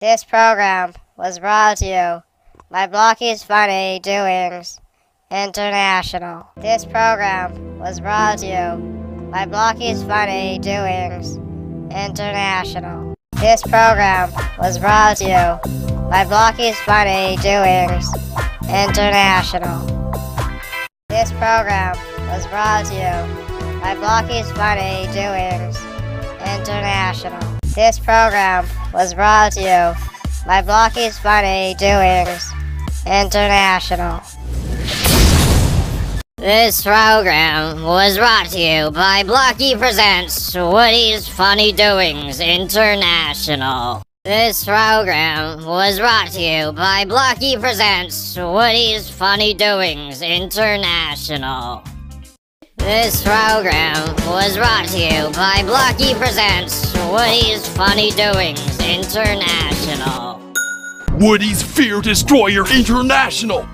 This program was brought to you by Blocky's Funny Doings International. This program was brought to you by Blocky's Funny Doings International. This program was brought to you by Blocky's Funny Doings International. This program was brought to you by Blocky's Funny Doings International. This program was brought to you by Blocky's Funny Doings International. This program was brought to you by Blocky Presents Woody's Funny Doings International. This program was brought to you by Blocky Presents Woody's Funny Doings International. This program was brought to you by Blocky Presents Woody's Funny Doings International. Woody's Fear Destroyer International.